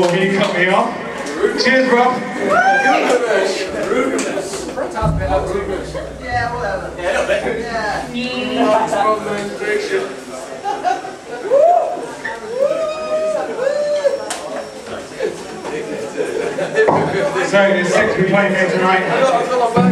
before you cut me off. Cheers, Rudeness. Yeah, whatever. Yeah, a little bit. Yeah. So, there's six we playing here tonight.